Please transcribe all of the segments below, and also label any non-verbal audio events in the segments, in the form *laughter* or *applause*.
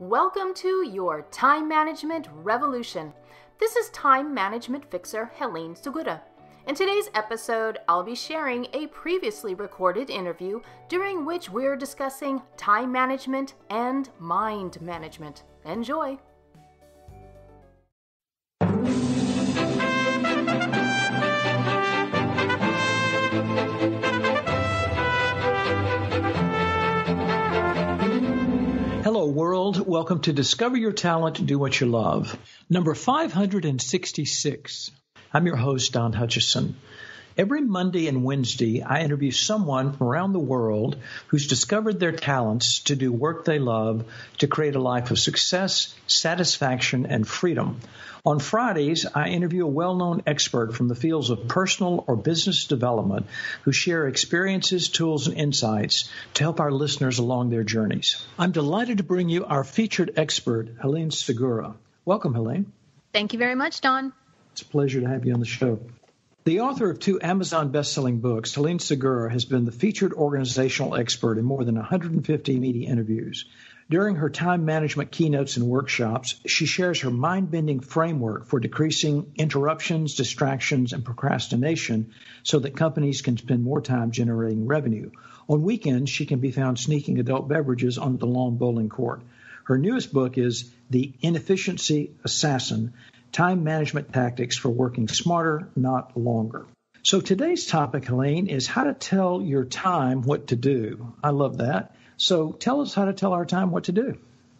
Welcome to your time management revolution. This is time management fixer Helene Segura. In today's episode, I'll be sharing a previously recorded interview during which we're discussing time management and mind management. Enjoy! World. Welcome to Discover Your Talent, Do What You Love. Number 566. I'm your host, Don Hutcheson. Every Monday and Wednesday, I interview someone from around the world who's discovered their talents to do work they love to create a life of success, satisfaction, and freedom. On Fridays, I interview a well known expert from the fields of personal or business development who share experiences, tools, and insights to help our listeners along their journeys. I'm delighted to bring you our featured expert, Helene Segura. Welcome, Helene. Thank you very much, Don. It's a pleasure to have you on the show. The author of two Amazon best-selling books, Helene Segura has been the featured organizational expert in more than 150 media interviews. During her time management keynotes and workshops, she shares her mind bending framework for decreasing interruptions, distractions, and procrastination so that companies can spend more time generating revenue. On weekends, she can be found sneaking adult beverages onto the lawn bowling court. Her newest book is The Inefficiency Assassin Time Management Tactics for Working Smarter, Not Longer. So today's topic, Helene, is how to tell your time what to do. I love that. So tell us how to tell our time what to do.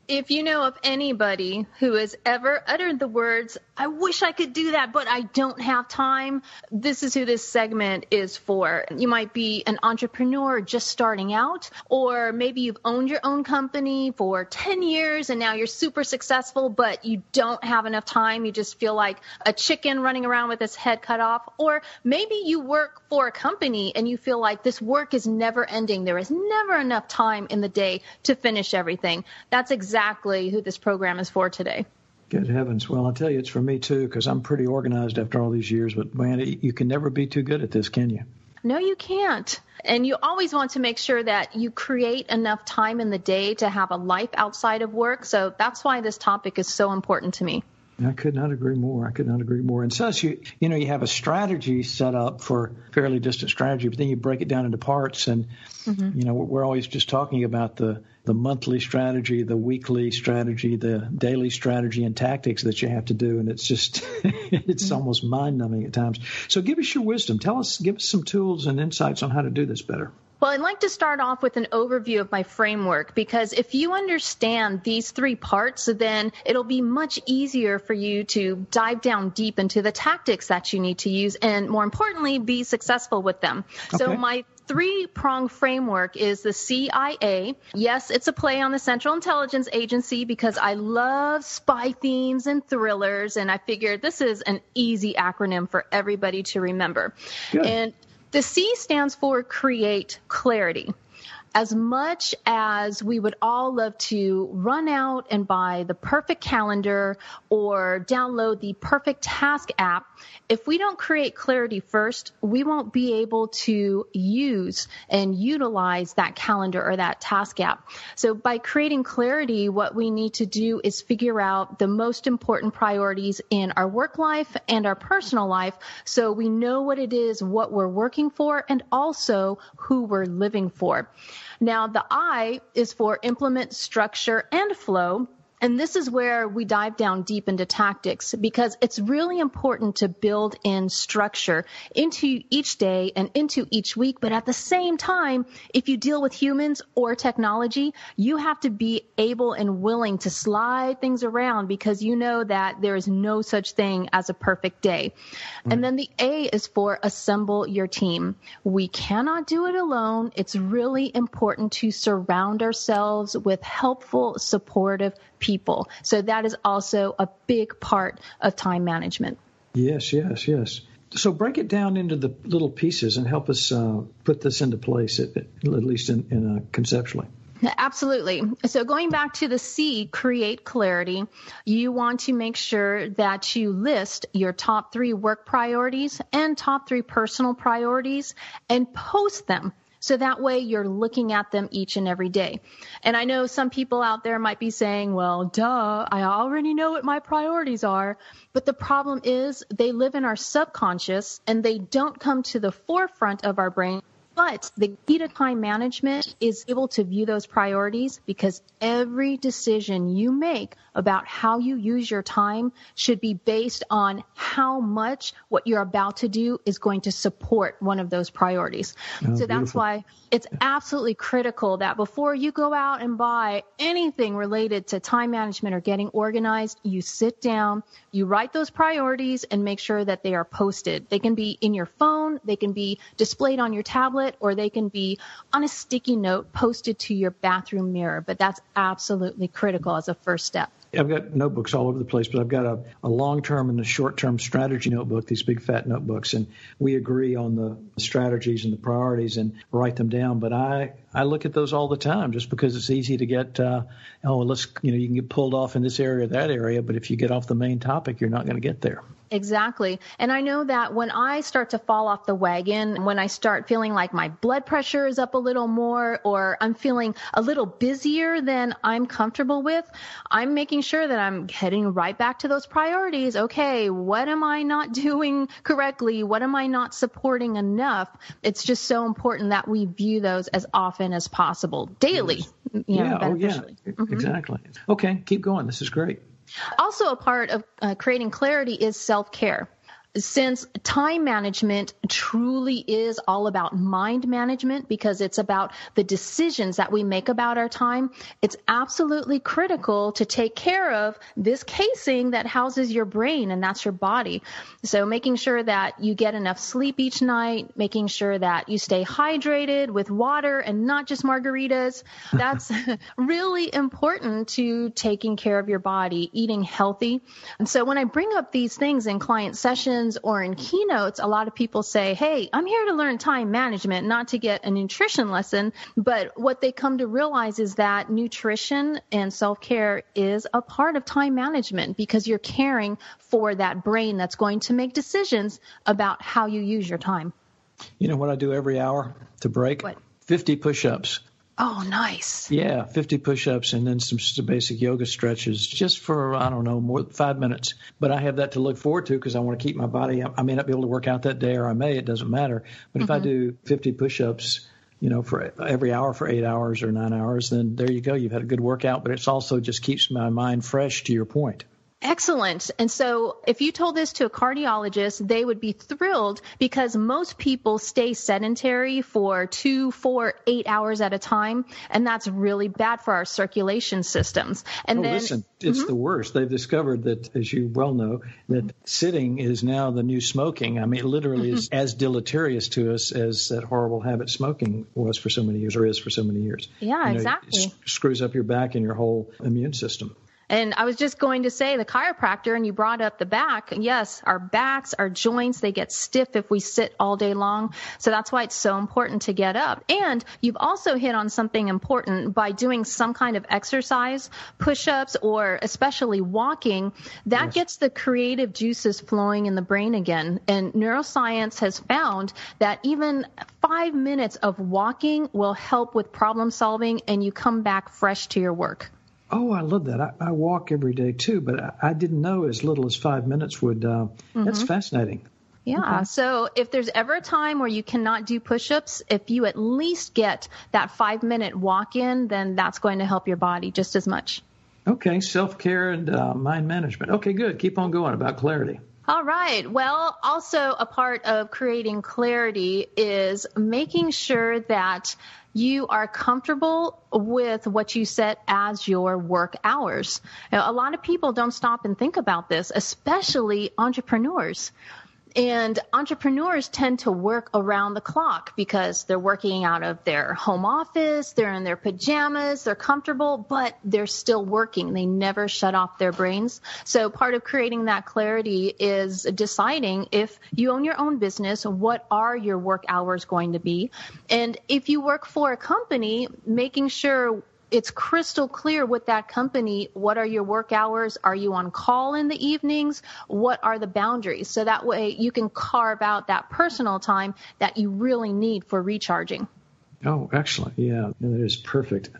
If you know of anybody who has ever uttered the words, I wish I could do that, but I don't have time, this is who this segment is for. You might be an entrepreneur just starting out, or maybe you've owned your own company for 10 years and now you're super successful, but you don't have enough time. You just feel like a chicken running around with its head cut off. Or maybe you work for a company and you feel like this work is never ending. There is never enough time in the day to finish everything. That's exactly who this program is for today. Good heavens. Well, I'll tell you, it's for me too, because I'm pretty organized after all these years. But man, you can never be too good at this, can you? No, you can't. And you always want to make sure that you create enough time in the day to have a life outside of work. So that's why this topic is so important to me. I could not agree more. I could not agree more. And since you, you know, you have a strategy set up for fairly distant strategy, but then you break it down into parts. And, mm-hmm. you know, we're always just talking about the, the monthly strategy, the weekly strategy, the daily strategy and tactics that you have to do. And it's just, *laughs* it's mm-hmm. almost mind numbing at times. So give us your wisdom. Tell us, give us some tools and insights on how to do this better. Well, I'd like to start off with an overview of my framework because if you understand these three parts, then it'll be much easier for you to dive down deep into the tactics that you need to use and more importantly, be successful with them. Okay. So my three prong framework is the CIA. Yes, it's a play on the Central Intelligence Agency because I love spy themes and thrillers, and I figured this is an easy acronym for everybody to remember. Good. And the C stands for create clarity as much as we would all love to run out and buy the perfect calendar or download the perfect task app, if we don't create clarity first, we won't be able to use and utilize that calendar or that task app. So by creating clarity, what we need to do is figure out the most important priorities in our work life and our personal life so we know what it is, what we're working for, and also who we're living for. Now, the I is for implement, structure, and flow. And this is where we dive down deep into tactics because it's really important to build in structure into each day and into each week. But at the same time, if you deal with humans or technology, you have to be able and willing to slide things around because you know that there is no such thing as a perfect day. Mm. And then the A is for assemble your team. We cannot do it alone. It's really important to surround ourselves with helpful, supportive people. So that is also a big part of time management. Yes, yes, yes. So break it down into the little pieces and help us uh, put this into place, at, at least in, in uh, conceptually. Absolutely. So going back to the C, create clarity, you want to make sure that you list your top three work priorities and top three personal priorities and post them So that way you're looking at them each and every day. And I know some people out there might be saying, well, duh, I already know what my priorities are. But the problem is they live in our subconscious and they don't come to the forefront of our brain but the key to time management is able to view those priorities because every decision you make about how you use your time should be based on how much what you're about to do is going to support one of those priorities. Oh, so that's why it's absolutely critical that before you go out and buy anything related to time management or getting organized, you sit down, you write those priorities and make sure that they are posted. They can be in your phone, they can be displayed on your tablet, or they can be on a sticky note posted to your bathroom mirror. But that's absolutely critical as a first step. I've got notebooks all over the place, but I've got a, a long term and a short term strategy notebook, these big fat notebooks, and we agree on the strategies and the priorities and write them down. But I, I look at those all the time just because it's easy to get, uh, oh, let's, you know, you can get pulled off in this area or that area, but if you get off the main topic, you're not going to get there. Exactly. And I know that when I start to fall off the wagon, when I start feeling like my blood pressure is up a little more or I'm feeling a little busier than I'm comfortable with, I'm making sure that I'm heading right back to those priorities. Okay, what am I not *laughs* doing correctly? What am I not supporting enough? It's just so important that we view those as often as possible, daily. You know, yeah, oh yeah, mm-hmm. exactly. Okay, keep going. This is great. Also, a part of uh, creating clarity is self care since time management truly is all about mind management because it's about the decisions that we make about our time, it's absolutely critical to take care of this casing that houses your brain and that's your body. So making sure that you get enough sleep each night, making sure that you stay hydrated with water and not just margaritas, *laughs* that's really important to taking care of your body, eating healthy. And so when I bring up these things in client sessions, or in keynotes, a lot of people say, Hey, I'm here to learn time management, not to get a nutrition lesson. But what they come to realize is that nutrition and self care is a part of time management because you're caring for that brain that's going to make decisions about how you use your time. You know what I do every hour to break? What? 50 push ups. Oh, nice. Yeah, 50 push-ups and then some, some basic yoga stretches just for, I don't know, more five minutes. But I have that to look forward to because I want to keep my body. I may not be able to work out that day or I may, it doesn't matter. But mm-hmm. if I mm-hmm. do 50 push-ups, you know, for every hour for eight hours or nine hours, then there you go. You've had a good workout, but it's also just keeps my mind fresh to your point. Excellent. And so if you told this to a cardiologist, they would be thrilled because most people stay sedentary for two, four, eight hours at a time. And that's really bad for our circulation systems. And oh, then, listen, it's mm-hmm. the worst. They've discovered that, as you well know, that sitting is now the new smoking. I mean, it literally mm-hmm. is as deleterious to us as that horrible habit smoking was for so many years or is for so many years. Yeah, you know, exactly. It screws up your back and your whole immune system. And I was just going to say the chiropractor, and you brought up the back. Yes, our backs, our joints, they get stiff if we sit all day long. So that's why it's so important to get up. And you've also hit on something important by doing some kind of exercise, push ups, or especially walking. That yes. gets the creative juices flowing in the brain again. And neuroscience has found that even five minutes of walking will help with problem solving, and you come back fresh to your work. Oh, I love that. I, I walk every day too, but I, I, didn't know as little as five minutes would. Uh, mm-hmm. That's fascinating. Yeah. Okay. So if there's ever a time where you cannot do push-ups, if you at least get that five minute walk in, then that's going to help your body just as much. Okay. Self-care and uh, mind management. Okay, good. Keep on going about clarity. All right. Well, also a part of creating clarity is making sure that you are comfortable with what you set as your work hours. Now, a lot of people don't stop and think about this, especially entrepreneurs. And entrepreneurs tend to work around the clock because they're working out of their home office, they're in their pajamas, they're comfortable, but they're still working. They never shut off their brains. So part of creating that clarity is deciding if you own your own business, what are your work hours going to be? And if you work for a company, making sure it's crystal clear with that company what are your work hours are you on call in the evenings what are the boundaries so that way you can carve out that personal time that you really need for recharging Oh, excellent. Yeah, that is perfect.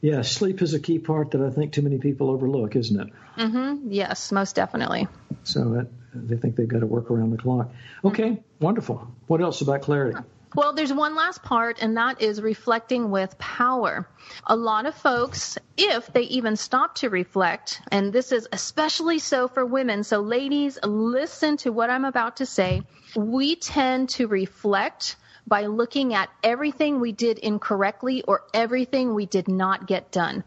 Yeah, sleep is a key part that I think too many people overlook, isn't it? Mm-hmm. Yes, most definitely. So that, they think they've got to work around the clock. Okay, mm-hmm. wonderful. What else about clarity? Well, there's one last part, and that is reflecting with power. A lot of folks, if they even stop to reflect, and this is especially so for women, so ladies, listen to what I'm about to say. We tend to reflect by looking at everything we did incorrectly or everything we did not get done.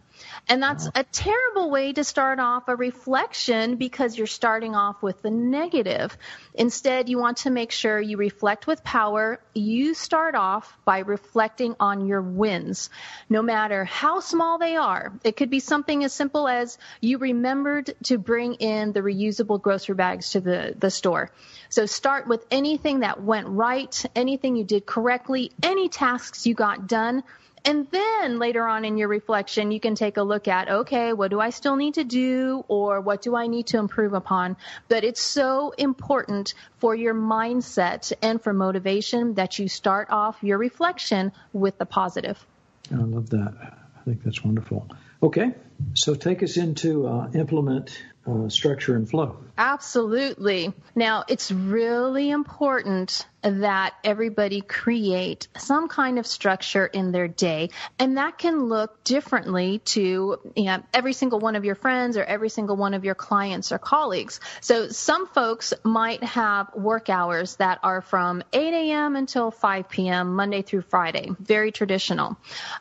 And that's uh-huh. a terrible way to start off a reflection because you're starting off with the negative. Instead, you want to make sure you reflect with power. You start off by reflecting on your wins, no matter how small they are. It could be something as simple as you remembered to bring in the reusable grocery bags to the, the store. So start with anything that went right, anything you did correctly, any tasks you got done and then later on in your reflection, you can take a look at, okay, what do I still need to do or what do I need to improve upon? But it's so important for your mindset and for motivation that you start off your reflection with the positive. I love that. I think that's wonderful. Okay, so take us into uh, implement uh, structure and flow. Absolutely. Now, it's really important that everybody create some kind of structure in their day. And that can look differently to you know, every single one of your friends or every single one of your clients or colleagues. So some folks might have work hours that are from 8 a.m. until 5 p.m. Monday through Friday. Very traditional.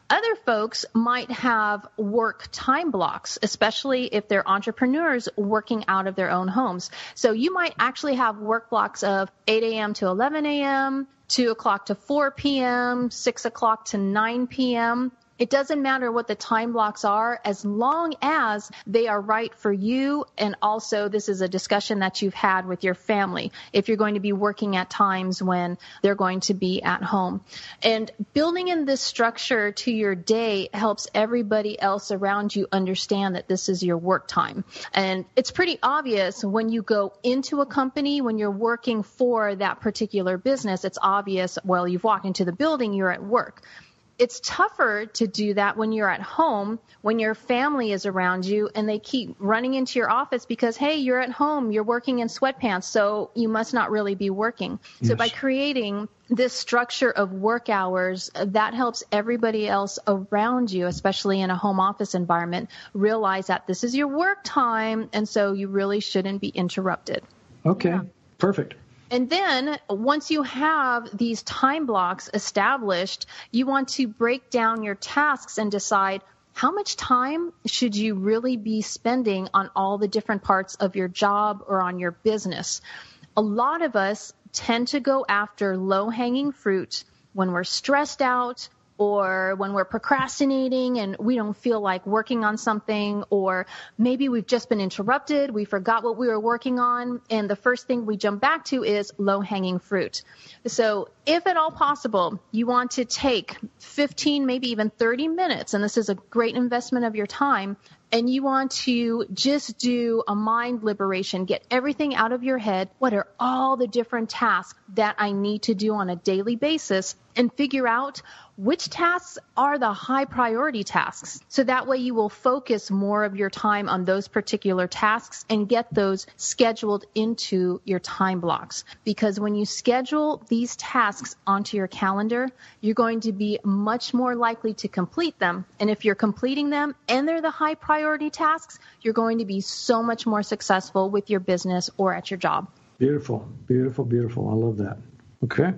Other folks might have work time blocks, especially if they're entrepreneurs working out of their own homes. So you might actually have work blocks of 8 a.m. to 11 a.m., 2 o'clock to 4 p.m., 6 o'clock to 9 p.m. It doesn't matter what the time blocks are as long as they are right for you. And also, this is a discussion that you've had with your family. If you're going to be working at times when they're going to be at home. And building in this structure to your day helps everybody else around you understand that this is your work time. And it's pretty obvious when you go into a company, when you're working for that particular business, it's obvious, well, you've walked into the building, you're at work it's tougher to do that when you're at home, when your family is around you and they keep running into your office because, hey, you're at home, you're working in sweatpants, so you must not really be working. Yes. So by creating this structure of work hours, uh, that helps everybody else around you, especially in a home office environment, realize that this is your work time and so you really shouldn't be interrupted. Okay, yeah. perfect. And then once you have these time blocks established, you want to break down your tasks and decide how much time should you really be spending on all the different parts of your job or on your business. A lot of us tend to go after low hanging fruit when we're stressed out, or when we're procrastinating and we don't feel like working on something, or maybe we've just been interrupted, we forgot what we were working on, and the first thing we jump back to is low hanging fruit. So, if at all possible, you want to take 15, maybe even 30 minutes, and this is a great investment of your time, and you want to just do a mind liberation, get everything out of your head. What are all the different tasks that I need to do on a daily basis? And figure out which tasks are the high priority tasks. So that way you will focus more of your time on those particular tasks and get those scheduled into your time blocks. Because when you schedule these tasks onto your calendar, you're going to be much more likely to complete them. And if you're completing them and they're the high priority tasks, you're going to be so much more successful with your business or at your job. Beautiful, beautiful, beautiful. I love that. Okay.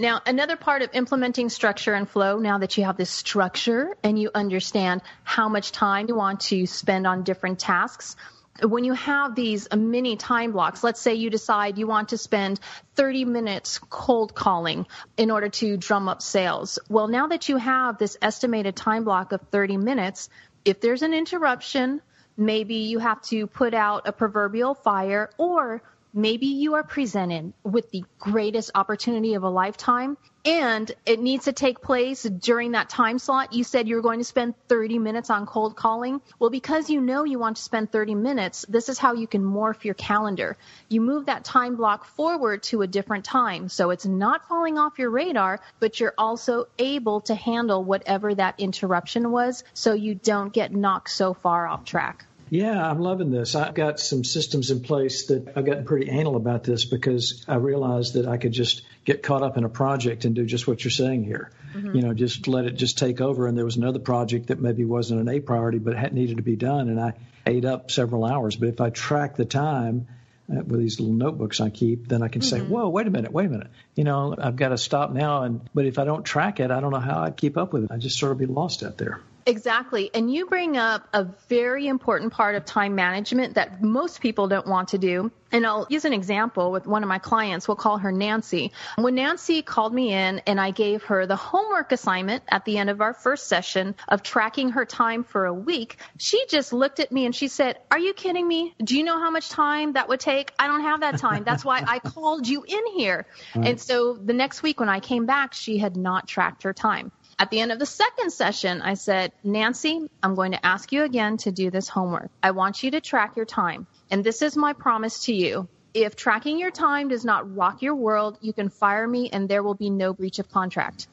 Now, another part of implementing structure and flow, now that you have this structure and you understand how much time you want to spend on different tasks, when you have these mini time blocks, let's say you decide you want to spend 30 minutes cold calling in order to drum up sales. Well, now that you have this estimated time block of 30 minutes, if there's an interruption, maybe you have to put out a proverbial fire or maybe you are presented with the greatest opportunity of a lifetime and it needs to take place during that time slot. You said you're going to spend 30 minutes on cold calling. Well, because you know you want to spend 30 minutes, this is how you can morph your calendar. You move that time block forward to a different time. So it's not falling off your radar, but you're also able to handle whatever that interruption was so you don't get knocked so far off track. Yeah, I'm loving this. I've got some systems in place that I've gotten pretty anal about this because I realized that I could just get caught up in a project and do just what you're saying here. Mm-hmm. You know, just let it just take over. And there was another project that maybe wasn't an A priority, but had needed to be done. And I ate up several hours. But if I track the time, uh, with these little notebooks I keep, then I can mm-hmm. say, "Whoa, wait a minute, wait a minute." You know, I've got to stop now. And but if I don't track it, I don't know how I'd keep up with it. I'd just sort of be lost out there. Exactly. And you bring up a very important part of time management that most people don't want to do. And I'll use an example with one of my clients. We'll call her Nancy. When Nancy called me in and I gave her the homework assignment at the end of our first session of tracking her time for a week, she just looked at me and she said, Are you kidding me? Do you know how much time that would take? I don't have that time. That's why I called you in here. And so the next week when I came back, she had not tracked her time. At the end of the second session, I said, Nancy, I'm going to ask you again to do this homework. I want you to track your time. And this is my promise to you. If tracking your time does not rock your world, you can fire me and there will be no breach of contract.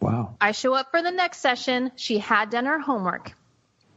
Wow. I show up for the next session. She had done her homework.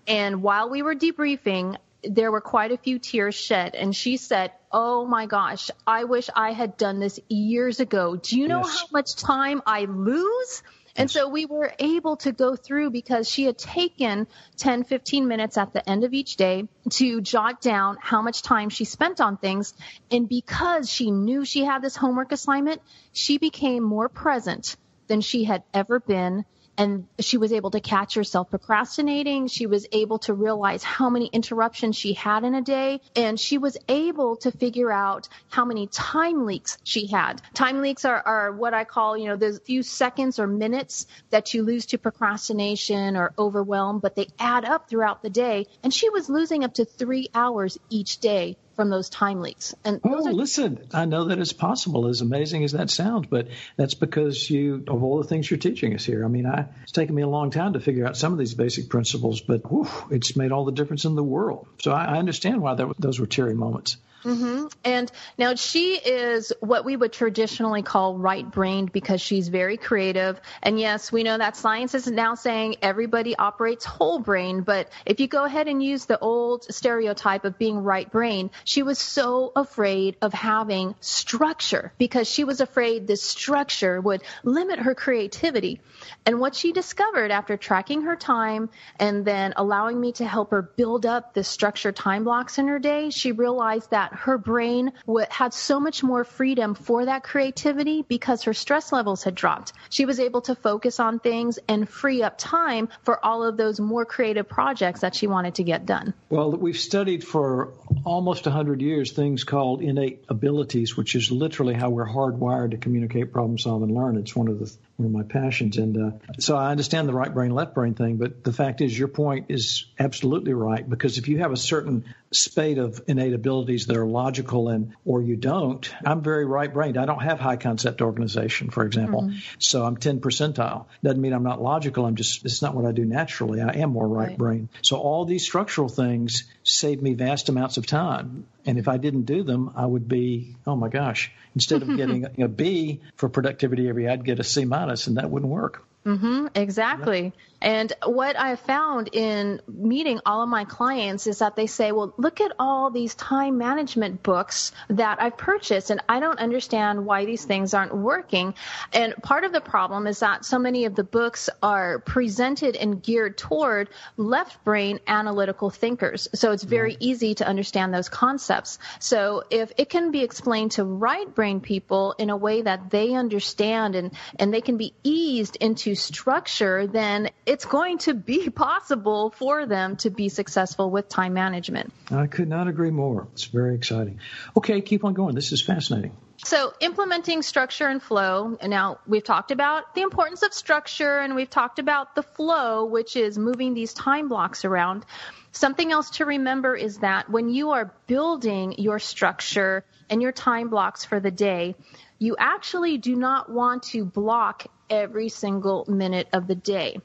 And while we were debriefing, there were quite a few tears shed. And she said, Oh my gosh, I wish I had done this years ago. Do you know yes. how much time I lose? And so we were able to go through because she had taken 10, 15 minutes at the end of each day to jot down how much time she spent on things. And because she knew she had this homework assignment, she became more present than she had ever been and she was able to catch herself procrastinating. She was able to realize how many interruptions she had in a day, and she was able to figure out how many time leaks she had. Time leaks are, are what I call, you know, those few seconds or minutes that you lose to procrastination or overwhelm, but they add up throughout the day. And she was losing up to three hours each day from those time leaks. And oh, are- listen, I know that it's possible, as amazing as that sounds, but that's because you of all the things you're teaching us here. I mean, I, it's taken me a long time to figure out some of these basic principles, but whew, it's made all the difference in the world. So I, I understand why that, those were teary moments. Mm-hmm. And now she is what we would traditionally call right brained because she's very creative. And yes, we know that science is now saying everybody operates whole brain, but if you go ahead and use the old stereotype of being right brain, she was so afraid of having structure because she was afraid this structure would limit her creativity. And what she discovered after tracking her time and then allowing me to help her build up the structure time blocks in her day, she realized that her brain had so much more freedom for that creativity because her stress levels had dropped. She was able to focus on things and free up time for all of those more creative projects that she wanted to get done. Well, we've studied for almost 100 years things called innate abilities, which is literally how we're hardwired to communicate, problem solve, and learn. It's one of the one of my passions. And uh, so I understand the right brain, left brain thing, but the fact is, your point is absolutely right because if you have a certain spate of innate abilities that are logical and or you don't, I'm very right brained. I don't have high concept organization, for example. Mm-hmm. So I'm 10 percentile. Doesn't mean I'm not logical. I'm just, it's not what I do naturally. I am more right, right. brain. So all these structural things save me vast amounts of time. And if I didn't do them, I would be, oh my gosh, instead of getting *laughs* a B for productivity every, I'd get a C minus and that wouldn't work. Mm-hmm, exactly. And what I found in meeting all of my clients is that they say, well, look at all these time management books that I've purchased, and I don't understand why these things aren't working. And part of the problem is that so many of the books are presented and geared toward left brain analytical thinkers. So it's very easy to understand those concepts. So if it can be explained to right brain people in a way that they understand and, and they can be eased into into structure, then it's going to be *laughs* possible for them to be successful with time management. I could not agree more. It's very exciting. Okay, keep on going. This is fascinating. So, implementing structure and flow. Now, we've talked about the importance of structure and we've talked about the flow, which is moving these time blocks around. Something else to remember is that when you are building your structure and your time blocks for the day, you actually do not want to block every single minute of the day.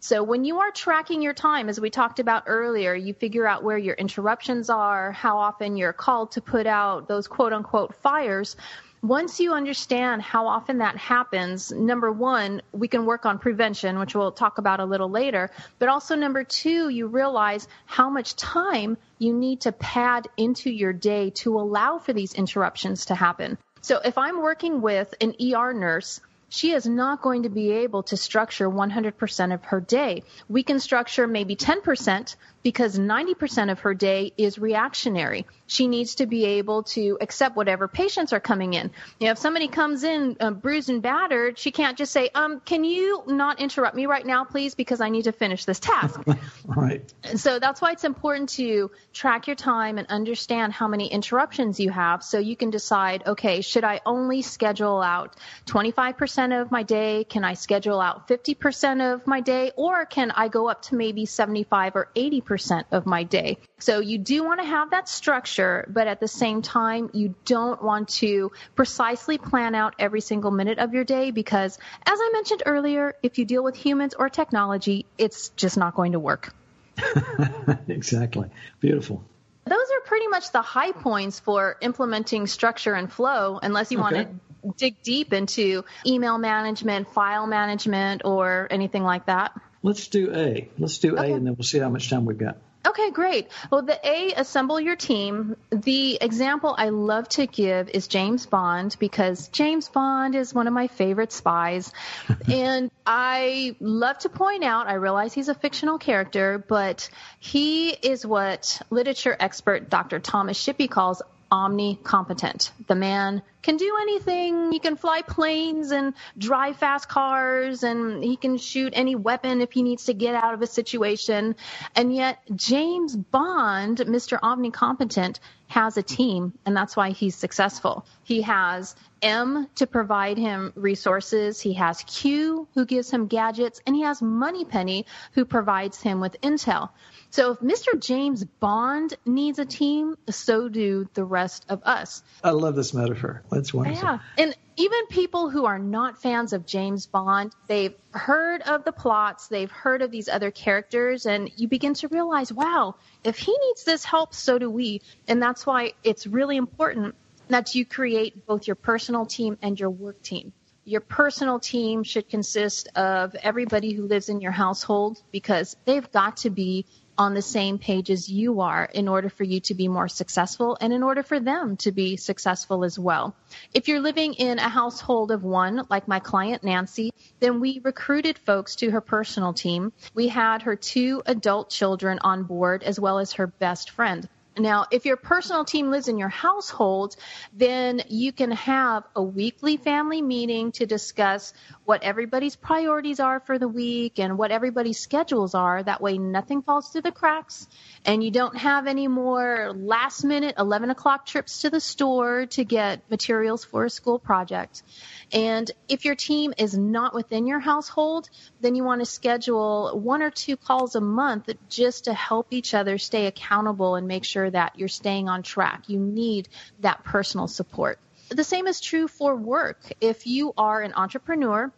So when you are tracking your time, as we talked about earlier, you figure out where your interruptions are, how often you're called to put out those quote unquote fires. Once you understand how often that happens, number one, we can work on prevention, which we'll talk about a little later. But also, number two, you realize how much time you need to pad into your day to allow for these interruptions to happen. So if I'm working with an ER nurse, she is not going to be able to structure 100% of her day. We can structure maybe 10%, because 90% of her day is reactionary. She needs to be able to accept whatever patients are coming in. You know, if somebody comes in uh, bruised and battered, she can't just say, um, can you not interrupt me right now, please, because I need to finish this task. *laughs* right. So that's why it's important to track your time and understand how many interruptions you have so you can decide, okay, should I only schedule out 25% of my day? Can I schedule out 50% of my day? Or can I go up to maybe 75 or 80%? percent of my day. So you do want to have that structure, but at the same time, you don't want to precisely plan out every single minute of your day because, as I mentioned earlier, if you deal with humans or technology, it's just not going to work. *laughs* exactly. Beautiful. Those are pretty much the high points for implementing structure and flow, unless you okay. want to dig deep into email management, file management, or anything like that. Let's do A. Let's do okay. A, and then we'll see how much time we've got. Okay, great. Well, the A, assemble your team. The example I love to give is James Bond because James Bond is one of my favorite spies. *laughs* and I love to point out, I realize he's a fictional character, but he is what literature expert Dr. Thomas Shippey calls omnicompetent. The man can do anything. He can fly planes and drive fast cars and he can shoot any weapon if he needs to get out of a situation. And yet James Bond, Mr. Omnicompetent, has a team and that's why he's successful. He has M to provide him resources. He has Q who gives him gadgets and he has Moneypenny who provides him with intel. So if Mr. James Bond needs a team, so do the rest of us. I love this metaphor. That's wonderful. Yeah. And even people who are not fans of James Bond, they've heard of the plots, they've heard of these other characters, and you begin to realize, wow, if he needs this help, so do we. And that's why it's really important that you create both your personal team and your work team. Your personal team should consist of everybody who lives in your household because they've got to be on the same page as you are in order for you to be more successful and in order for them to be successful as well. If you're living in a household of one, like my client Nancy, then we recruited folks to her personal team. We had her two adult children on board as well as her best friend. Now, if your personal team lives in your household, then you can have a weekly family meeting to discuss what everybody's priorities are for the week and what everybody's schedules are. That way, nothing falls through the cracks and you don't have any more last minute 11 o'clock trips to the store to get materials for a school project. And if your team is not within your household, then you want to schedule one or two calls a month just to help each other stay accountable and make sure that you're staying on track. You need that personal support. The same is true for work. If you are an entrepreneur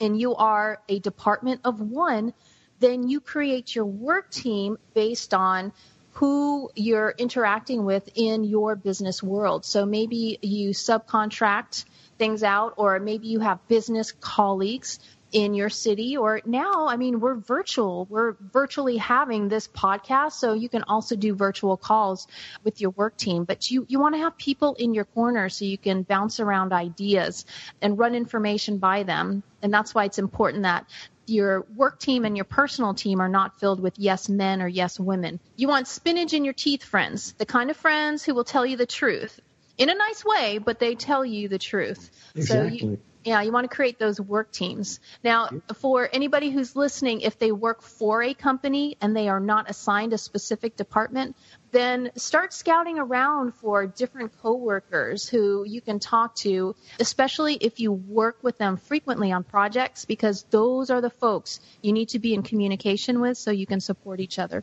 and you are a department of one, then you create your work team based on who you're interacting with in your business world. So maybe you subcontract things out, or maybe you have business colleagues in your city or now i mean we're virtual we're virtually having this podcast so you can also do virtual calls with your work team but you you want to have people in your corner so you can bounce around ideas and run information by them and that's why it's important that your work team and your personal team are not filled with yes men or yes women. You want spinach in your teeth friends, the kind of friends who will tell you the truth in a nice way, but they tell you the truth. Exactly. So you Yeah, you want to create those work teams. Now, for anybody who's listening, if they work for a company and they are not assigned a specific department, then start scouting around for different coworkers who you can talk to, especially if you work with them frequently on projects, because those are the folks you need to be in communication with so you can support each other.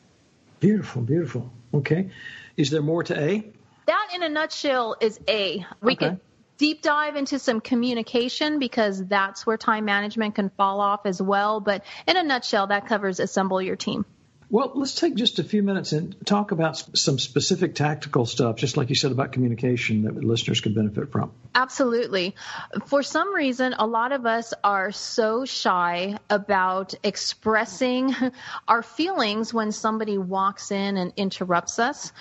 Beautiful, beautiful. Okay. Is there more to A? That, in a nutshell, is A. We Okay. could deep dive into some communication because that's where time management can fall off as well. But in a nutshell, that covers assemble your team. Well, let's take just a few minutes and talk about some specific tactical stuff, just like you said about communication that listeners could benefit from. Absolutely. For some reason, a lot of us are so shy about expressing *laughs* our feelings when somebody walks in and interrupts us.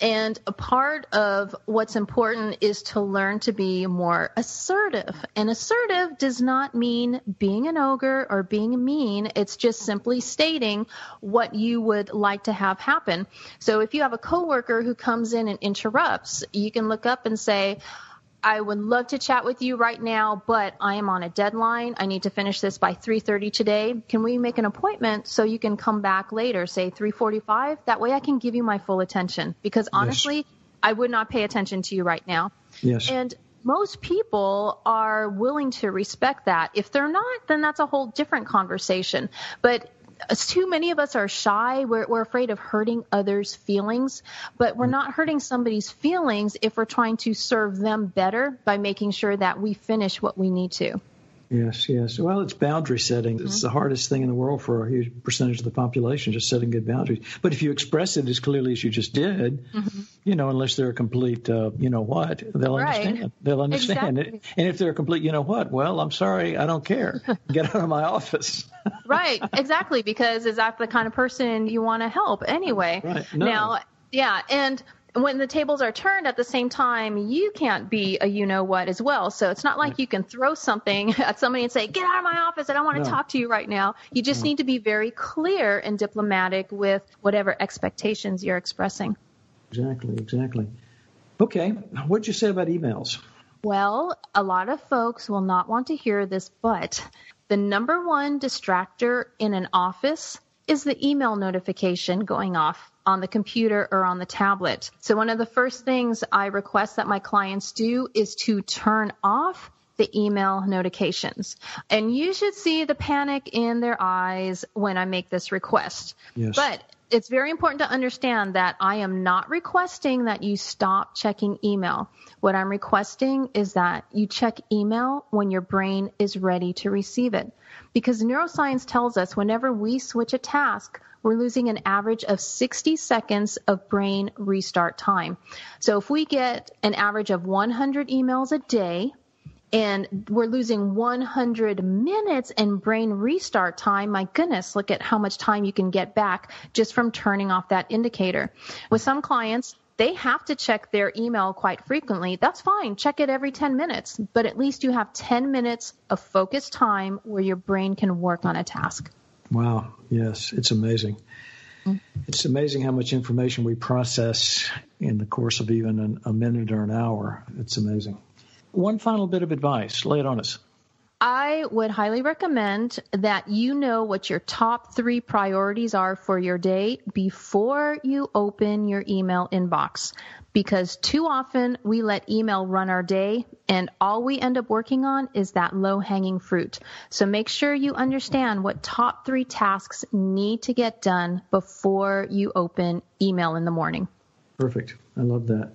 And a part of what's important is to learn to be more assertive. And assertive does not mean being an ogre or being mean. It's just simply stating what you would like to have happen. So if you have a coworker who comes in and interrupts, you can look up and say, I would love to chat with you right now, but I am on a deadline. I need to finish this by 3:30 today. Can we make an appointment so you can come back later, say 3:45? That way I can give you my full attention because honestly, I would not pay attention to you right now. Yes. And most people are willing to respect that. If they're not, then that's a whole different conversation. But too many of us are shy. We're, we're afraid of hurting others' feelings, but we're not hurting somebody's feelings if we're trying to serve them better by making sure that we finish what we need to. Yes, yes. Well, it's boundary setting. It's the hardest thing in the world for a huge percentage of the population, just setting good boundaries. But if you express it as clearly as you just did, you know, unless they're a complete, uh, you know what, they'll Right. understand. They'll understand. Exactly. And if they're a complete, you know what, well, I'm sorry, I don't care. *laughs* Get out of my office. *laughs* right, exactly, because is that the kind of person you want to help anyway? Right, no. Now, yeah, and when the tables are turned at the same time, you can't be a you know what as well. So it's not like you can throw something *laughs* at somebody and say, "Get out of my office! I don't want to No. talk to you right now." You just need to be very clear and diplomatic with whatever expectations you're expressing. Exactly, exactly. Okay, what'd you say about emails? Well, a lot of folks will not want to hear this, but the number one distractor in an office is the email notification going off on the computer or on the tablet. So one of the first things I request that my clients do is to turn off the email notifications. And you should see the panic in their eyes when I make this request. Yes. But it's very important to understand that I am not requesting that you stop checking email. What I'm requesting is that you check email when your brain is ready to receive it. Because neuroscience tells us whenever we switch a task, we're losing an average of 60 seconds of brain restart time. So if we get an average of 100 emails a day, and we're losing 100 minutes in brain restart time. My goodness, look at how much time you can get back just from turning off that indicator. With some clients, they have to check their email quite frequently. That's fine. Check it every 10 minutes, but at least you have 10 minutes of focused time where your brain can work on a task. Wow, yes, it's amazing. Mm. It's amazing how much information we process in the course of even an, a minute or an hour. It's amazing. One final bit of advice. Lay it on us. I would highly recommend that you know what your top three priorities are for your day before you open your email inbox. Because too often we let email run our day and all we end up working on is that low hanging fruit. So make sure you understand what top three tasks need to get done before you open email in the morning. Perfect. I love that.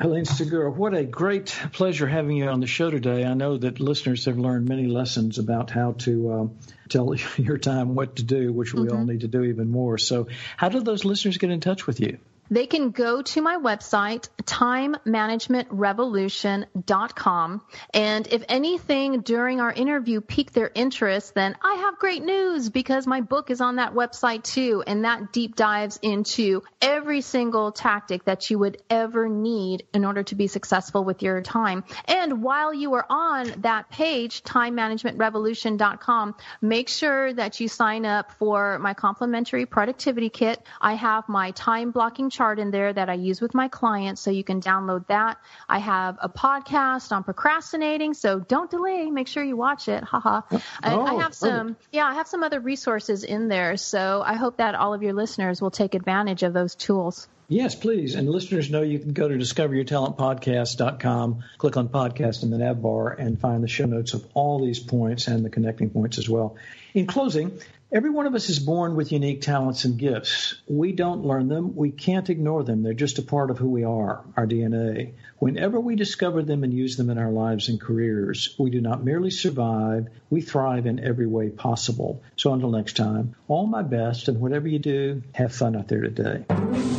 Helene Segura, what a great pleasure having you on the show today. I know that listeners have learned many lessons about how to um, tell *laughs* your time what to do, which we all need to do even more. So, how do those listeners get in touch with you? They can go to my website, timemanagementrevolution.com. And if anything during our interview piqued their interest, then I have great news because my book is on that website too. And that deep dives into every single tactic that you would ever need in order to be successful with your time. And while you are on that page, timemanagementrevolution.com, make sure that you sign up for my complimentary productivity kit. I have my time blocking chart in there that I use with my clients, so you can download that. I have a podcast on procrastinating, so don't delay. Make sure you watch it. Haha. Oh, I have some, perfect. yeah, I have some other resources in there, so I hope that all of your listeners will take advantage of those tools. Yes, please. And listeners know you can go to discoveryourtalentpodcast.com, click on podcast in the nav bar, and find the show notes of all these points and the connecting points as well. In closing, every one of us is born with unique talents and gifts. We don't learn them. We can't ignore them. They're just a part of who we are, our DNA. Whenever we discover them and use them in our lives and careers, we do not merely survive, we thrive in every way possible. So until next time, all my best, and whatever you do, have fun out there today.